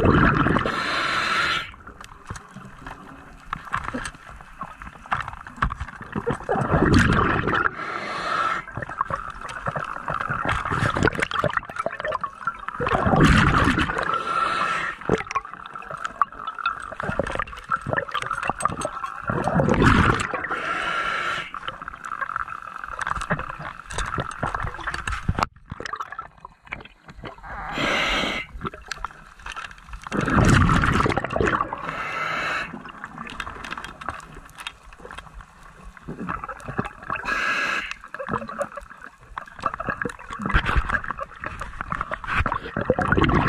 Gracias. You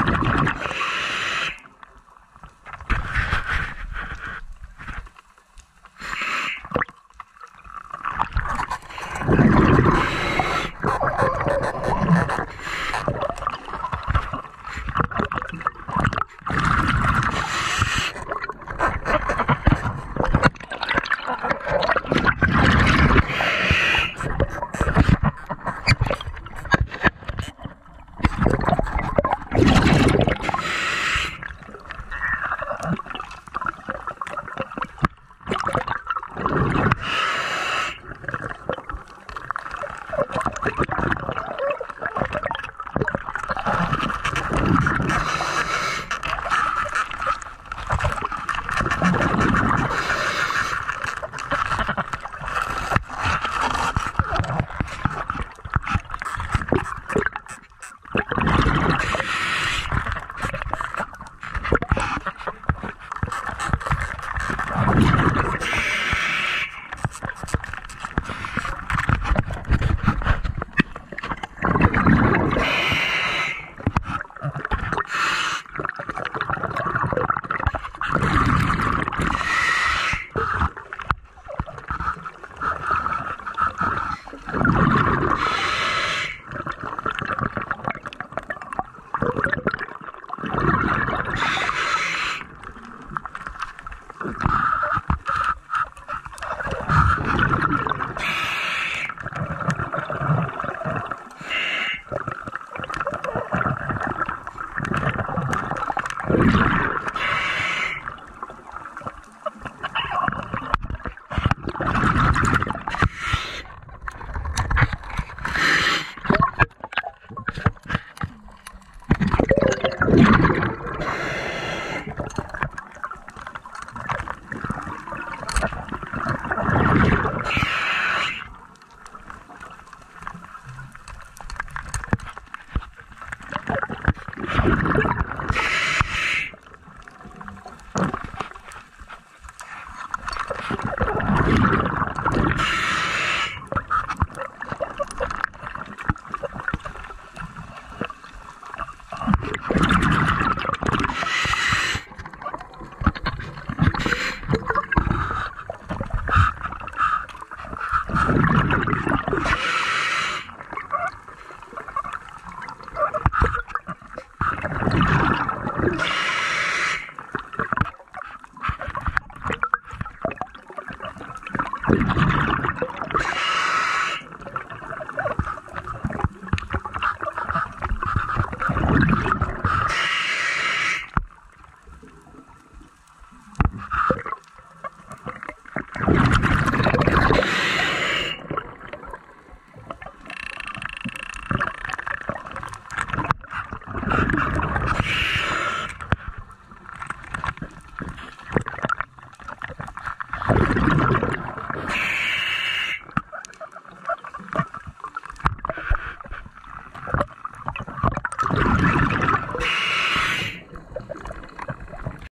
Ha ha ha!